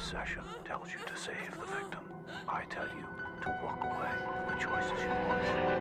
obsession tells you to save the victim. I tell you to walk away. The choice is yours.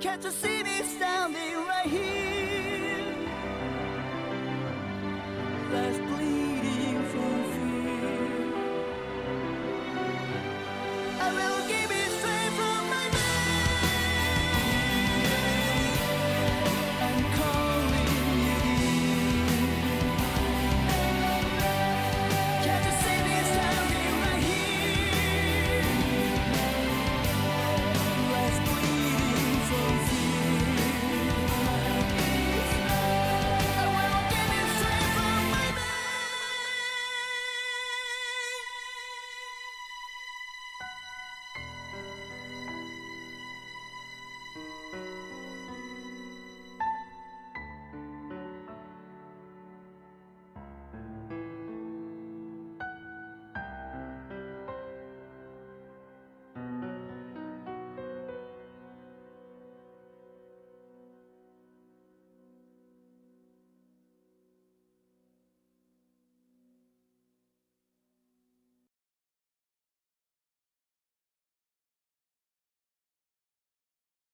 Can't you see me standing right here? Last